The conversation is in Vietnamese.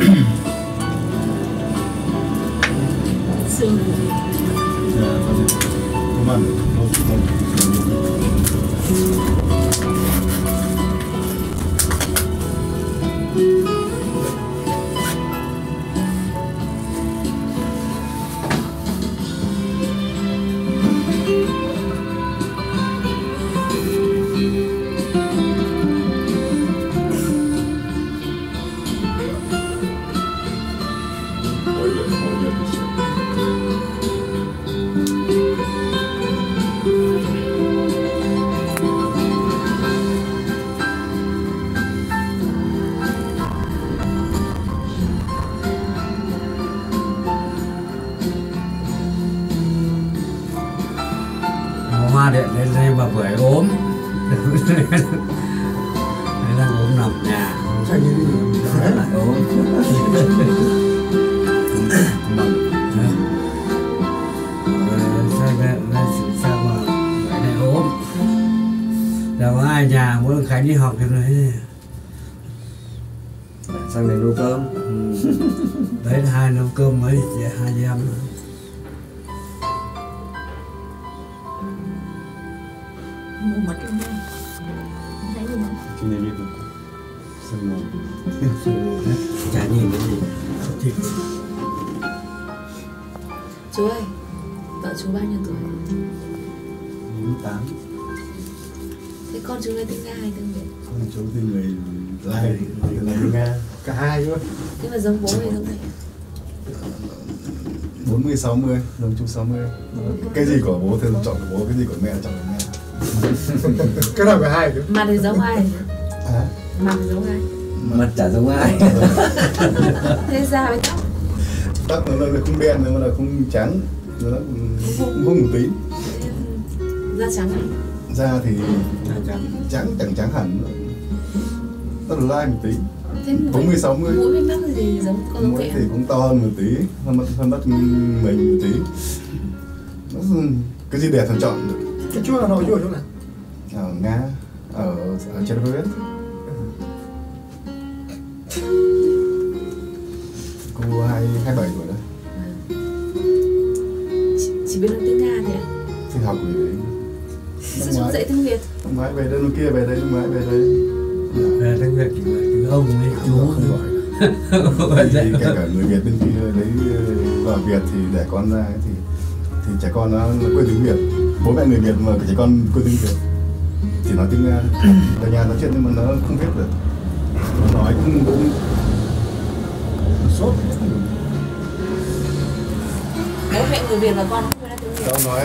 嗯分嗯一。慢，多慢。多 hoa điện lên đây mà bưởi ốm. Đấy đang ốm nằm nhà. Như thế? Lại ốm đâu có ai nhà mỗi khánh đi học thì nói Sang này nấu cơm ừ. đấy là hai nấu cơm mới hai chị em mất cái này Thấy gì không? Này biết không? Sương mù. chả nhìn cái gì thịt Chú ơi Vợ chú bao nhiêu tuổi? 48 Thế con chú là tiếng Nga hay tiếng Việt? Con chú thì người lại người Nga. Cả hai luôn. Nhưng mà giống bố hay giống mẹ? 40 60 đồng chú 60 cái gì của bố thì chọn của bố cái gì của mẹ chọn của mẹ. Cái nào cả hai nữa Mặt thì giống ai? à, Mặt thì giống ai? Mặt chả giống ai. Thế ra với tóc tóc nó là không đen nó là không trắng. Nó là không không một tí. Da trắng à? Da thì chẳng trắng chẳng trắng hẳn nó là lai một tí. Thế mũi 40 60 Mũi với mắt thì giống con mũi thì cũng to hơn một tí hơn mắt hơn mắt mình một tí. Nó, cái gì đẹp thì chọn được. Cái chua là nội chua chỗ nào ở nga ở ở Chernobyl cô hai hai bảy tuổi đấy Chỉ, chỉ biết nói tiếng Nga thôi ạ. Thì học gì đấy Chú dạy tiếng Việt? năm ngoái về đây năm kia về đây năm ngoái về đây. Về tiếng việt chỉ gọi tiếng ông với chú không gọi Bây thì kể cả người Việt bên kia lấy ờ, vào Việt thì để con ra ấy thì thì trẻ con nó, nó quên tiếng Việt. Bố mẹ người Việt mà trẻ con quên tiếng Việt. Chỉ nói tiếng Nga. Ở nhà nói chuyện nhưng mà nó không biết được. Nó nói cũng cũng sốt. Bố mẹ người Việt và con không biết nói tiếng Việt